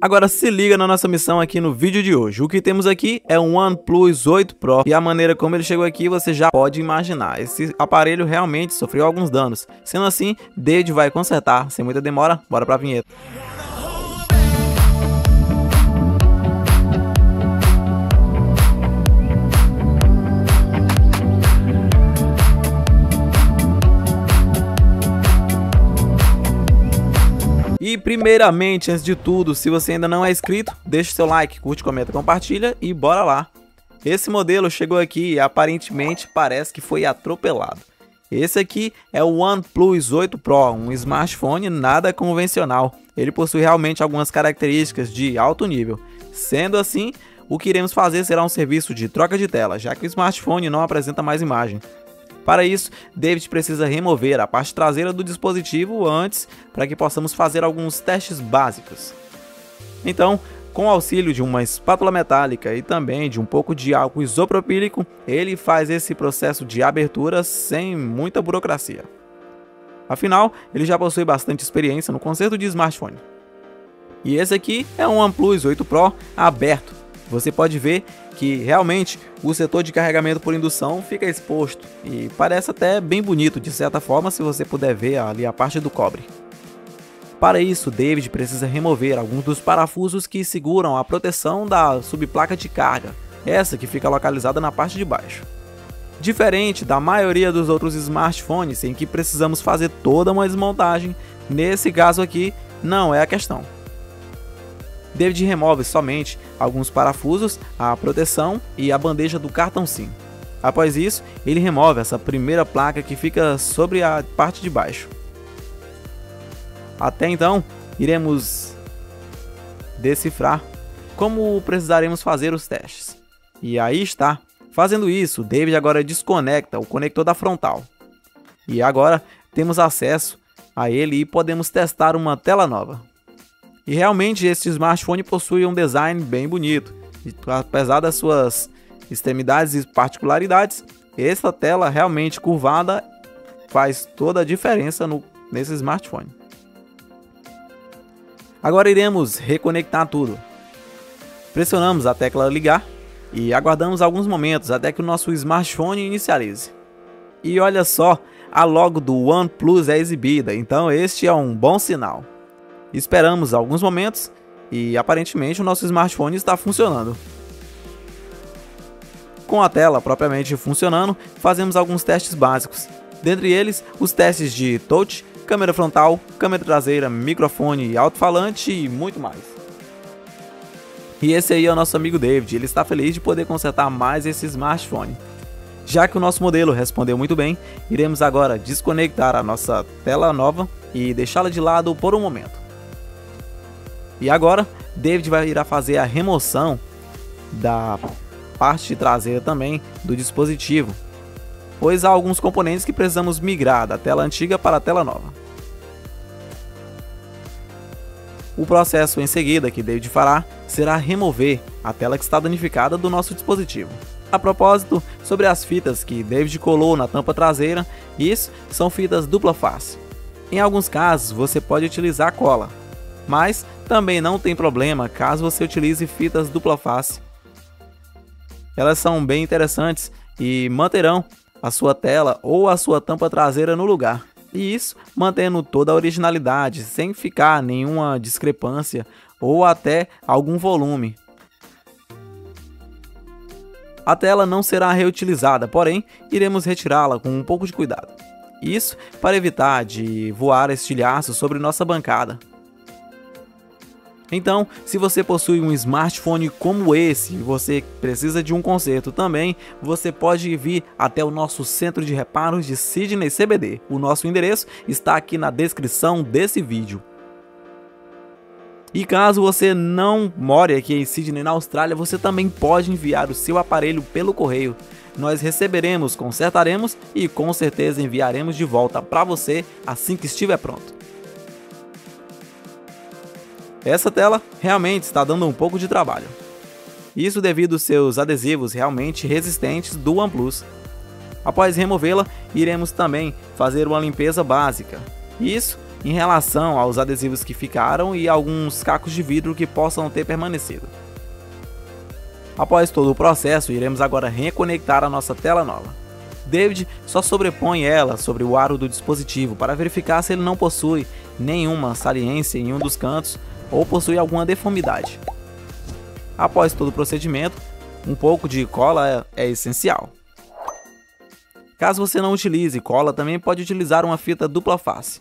Agora se liga na nossa missão aqui no vídeo de hoje. O que temos aqui é um OnePlus 8 Pro e a maneira como ele chegou aqui você já pode imaginar. Esse aparelho realmente sofreu alguns danos. Sendo assim, David vai consertar. Sem muita demora, bora pra vinheta. Primeiramente, antes de tudo, se você ainda não é inscrito, deixa seu like, curte, comenta, compartilha e bora lá. Esse modelo chegou aqui e aparentemente parece que foi atropelado. Esse aqui é o OnePlus 8 Pro, um smartphone nada convencional. Ele possui realmente algumas características de alto nível. Sendo assim, o que iremos fazer será um serviço de troca de tela, já que o smartphone não apresenta mais imagem. Para isso, David precisa remover a parte traseira do dispositivo antes para que possamos fazer alguns testes básicos. Então, com o auxílio de uma espátula metálica e também de um pouco de álcool isopropílico, ele faz esse processo de abertura sem muita burocracia. Afinal, ele já possui bastante experiência no conserto de smartphone. E esse aqui é um OnePlus 8 Pro aberto. Você pode ver que realmente o setor de carregamento por indução fica exposto e parece até bem bonito de certa forma se você puder ver ali a parte do cobre. Para isso, David precisa remover alguns dos parafusos que seguram a proteção da subplaca de carga, essa que fica localizada na parte de baixo. Diferente da maioria dos outros smartphones em que precisamos fazer toda uma desmontagem, nesse caso aqui não é a questão. David remove somente alguns parafusos, a proteção e a bandeja do cartão SIM. Após isso, ele remove essa primeira placa que fica sobre a parte de baixo. Até então, iremos decifrar como precisaremos fazer os testes. E aí está. Fazendo isso, David agora desconecta o conector da frontal. E agora temos acesso a ele e podemos testar uma tela nova. E realmente este smartphone possui um design bem bonito. E, apesar das suas extremidades e particularidades, essa tela realmente curvada faz toda a diferença no, nesse smartphone. Agora iremos reconectar tudo. Pressionamos a tecla ligar e aguardamos alguns momentos até que o nosso smartphone inicialize. E olha só, a logo do OnePlus é exibida, então este é um bom sinal. Esperamos alguns momentos e aparentemente o nosso smartphone está funcionando. Com a tela propriamente funcionando, fazemos alguns testes básicos. Dentre eles, os testes de touch, câmera frontal, câmera traseira, microfone, alto-falante e muito mais. E esse aí é o nosso amigo David, ele está feliz de poder consertar mais esse smartphone. Já que o nosso modelo respondeu muito bem, iremos agora desconectar a nossa tela nova e deixá-la de lado por um momento. E agora, David vai irá fazer a remoção da parte traseira também do dispositivo, pois há alguns componentes que precisamos migrar da tela antiga para a tela nova. O processo em seguida que David fará será remover a tela que está danificada do nosso dispositivo. A propósito, sobre as fitas que David colou na tampa traseira, isso são fitas dupla face. Em alguns casos, você pode utilizar cola, mas também não tem problema caso você utilize fitas dupla face. Elas são bem interessantes e manterão a sua tela ou a sua tampa traseira no lugar. E isso mantendo toda a originalidade, sem ficar nenhuma discrepância ou até algum volume. A tela não será reutilizada, porém iremos retirá-la com um pouco de cuidado. Isso para evitar de voar estilhaços sobre nossa bancada. Então, se você possui um smartphone como esse e você precisa de um conserto também, você pode vir até o nosso centro de reparos de Sydney CBD. O nosso endereço está aqui na descrição desse vídeo. E caso você não more aqui em Sydney, na Austrália, você também pode enviar o seu aparelho pelo correio. Nós receberemos, consertaremos e com certeza enviaremos de volta para você assim que estiver pronto. Essa tela realmente está dando um pouco de trabalho. Isso devido aos seus adesivos realmente resistentes do OnePlus. Após removê-la, iremos também fazer uma limpeza básica. Isso em relação aos adesivos que ficaram e alguns cacos de vidro que possam ter permanecido. Após todo o processo, iremos agora reconectar a nossa tela nova. David só sobrepõe ela sobre o aro do dispositivo para verificar se ele não possui nenhuma saliência em um dos cantos ou possui alguma deformidade. Após todo o procedimento, um pouco de cola é, é essencial. Caso você não utilize cola, também pode utilizar uma fita dupla face.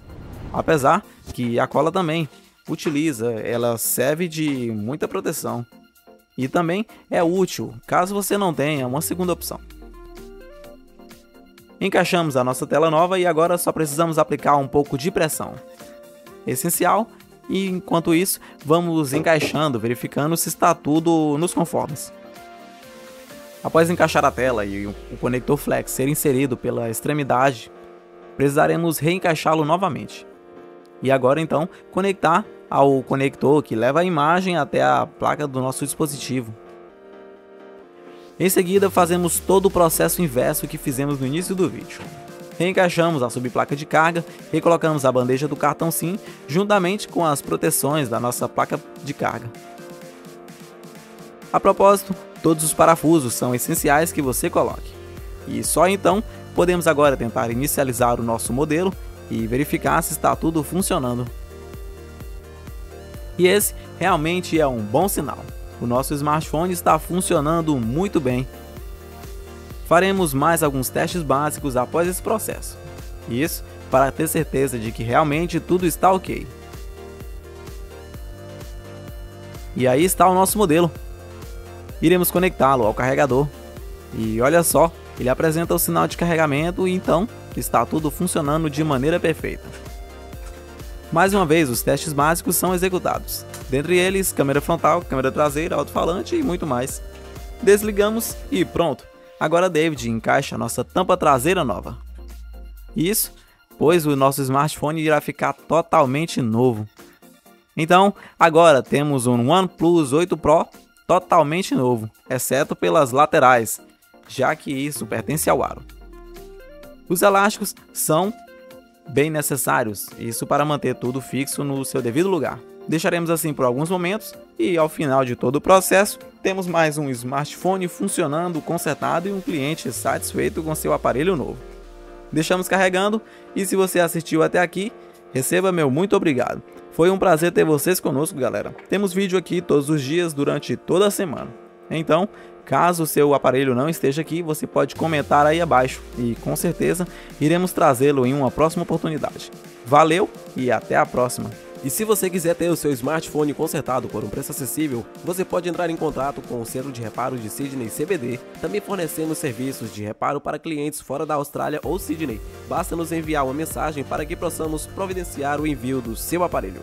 Apesar que a cola também utiliza, ela serve de muita proteção. E também é útil, caso você não tenha uma segunda opção. Encaixamos a nossa tela nova e agora só precisamos aplicar um pouco de pressão. Essencial, e enquanto isso, vamos encaixando, verificando se está tudo nos conformes. Após encaixar a tela e o conector flex ser inserido pela extremidade, precisaremos reencaixá-lo novamente. E agora então conectar ao conector que leva a imagem até a placa do nosso dispositivo. Em seguida fazemos todo o processo inverso que fizemos no início do vídeo. Reencaixamos a subplaca de carga, recolocamos a bandeja do cartão SIM juntamente com as proteções da nossa placa de carga. A propósito, todos os parafusos são essenciais que você coloque. E só então podemos agora tentar inicializar o nosso modelo e verificar se está tudo funcionando. E esse realmente é um bom sinal. O nosso smartphone está funcionando muito bem. Faremos mais alguns testes básicos após esse processo. Isso para ter certeza de que realmente tudo está ok. E aí está o nosso modelo iremos conectá-lo ao carregador. E olha só, ele apresenta o sinal de carregamento e então está tudo funcionando de maneira perfeita. Mais uma vez, os testes básicos são executados. Dentre eles, câmera frontal, câmera traseira, alto-falante e muito mais. Desligamos e pronto. Agora David encaixa a nossa tampa traseira nova. Isso, pois o nosso smartphone irá ficar totalmente novo. Então, agora temos um OnePlus 8 Pro totalmente novo, exceto pelas laterais, já que isso pertence ao aro. Os elásticos são bem necessários, isso para manter tudo fixo no seu devido lugar. Deixaremos assim por alguns momentos e ao final de todo o processo, temos mais um smartphone funcionando, consertado e um cliente satisfeito com seu aparelho novo. Deixamos carregando e se você assistiu até aqui, receba meu muito obrigado. Foi um prazer ter vocês conosco, galera. Temos vídeo aqui todos os dias durante toda a semana. Então, caso seu aparelho não esteja aqui, você pode comentar aí abaixo e com certeza iremos trazê-lo em uma próxima oportunidade. Valeu e até a próxima! E se você quiser ter o seu smartphone consertado por um preço acessível, você pode entrar em contato com o Centro de Reparo de Sydney CBD. Também fornecemos serviços de reparo para clientes fora da Austrália ou Sydney. Basta nos enviar uma mensagem para que possamos providenciar o envio do seu aparelho.